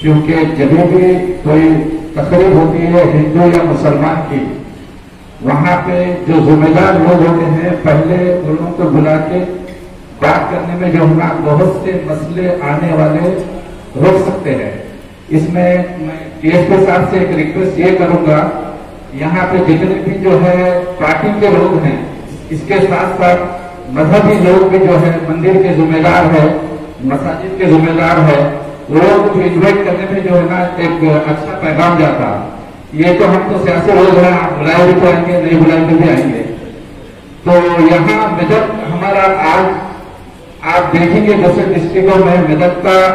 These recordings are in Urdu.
کیونکہ جب بھی کوئی تقریب ہوتی ہے ہندو یا مسلمان کی، وہاں پہ جو ذمہ دار لوگ ہوتے ہیں، پہلے ان لوگوں کو بلا کے بات کرنے میں جو ہمارا بہت سے مسئلے آنے والے روک سکتے ہیں۔ اس میں میں ٹی ایس پی صاحب سے ایک ریکویسٹ یہ کروں گا، یہاں پہ جتنے بھی جو ہے پارٹی کے لوگ ہیں، اس کے ساتھ ساتھ مذہبی لوگ بھی جو ہے مندر کے ذمہ دار ہے مساجد کے ذمہ دار ہے لوگ گریجویٹ کرنے میں جو ہے نا ایک اچھا پیغام جاتا۔ یہ تو ہم تو سیاسی لوگ ہیں آپ بلائے بھی آئیں گے، نہیں بلائیں گے بھی آئیں گے۔ تو یہاں مدد ہمارا آج، آپ دیکھیں گے دوسرے ڈسٹرکٹوں میں مدد کا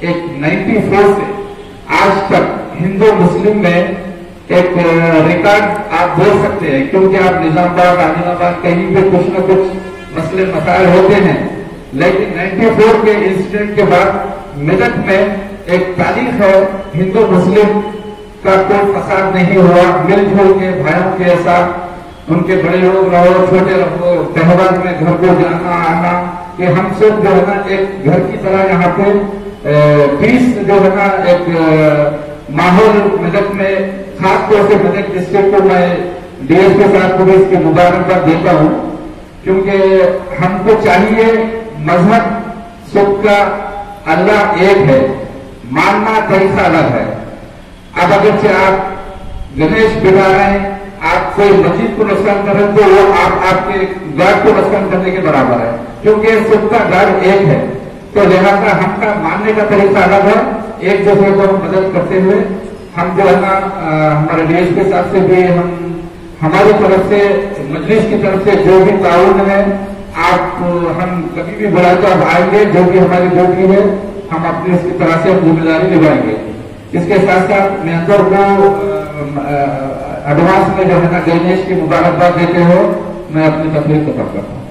ایک نائنٹی فور سے آج تک ہندو مسلم میں ایک ریکارڈ آپ بول سکتے ہیں۔ کیونکہ آپ نظام آباد، عادل آباد کہیں پہ کچھ نہ کچھ مسئلے مسائل ہوتے ہیں۔ لیکن نائنٹی فور کے انسیڈنٹ کے بعد میرٹ میں ایک تاریخ ہے، ہندو مسلم کا کوئی فساد نہیں ہوا، مل جل کے، بھائیوں کے ساتھ ان کے بڑے لوگ رہو، چھوٹے رہو، تہوار میں گھر کو جانا، آنا، کہ ہم سب جو ہے نا ایک گھر کی طرح یہاں پہ پیس جو ہے نا ایک ماحول مدد میں، خاص طور سے مدد ڈسٹرکٹ کو میں ڈی ایس کے ساتھ کو اس کی مبارکباد دیتا ہوں، کیونکہ ہم کو چاہیے مذہب، سب کا اللہ ایک ہے، ماننا طریقہ الگ ہے؟ اب اگر سے آپ گنیش بنا رہے ہیں، آپ کوئی مسجد کو نقصان کر رہے ہیں تو وہ آپ آپ کے گھر کو نقصان کرنے کے برابر ہے۔ کیونکہ سب کا گھر ایک ہے۔ تو لہذا ہم کا ماننے کا طریقہ الگ ہے۔ ایک دوسرے کو مدد کرتے ہوئے ہم جو ہے نا ہمارے دیش کے ساتھ سے بھی ہم، ہماری طرف سے، مجلس کی طرف سے جو بھی تعاون ہے آپ ہم کبھی بھی بڑا آپ آئیں گے جو کہ ہماری ڈیوٹی ہے ہم اپنی اس طرح سے ذمہ داری نبھائیں گے اس کے ساتھ ساتھ میں اندر کو ایڈوانس میں جو ہے نا گنیش کی مبارکباد دیتے ہو میں اپنی تقریب کو کرتا ہوں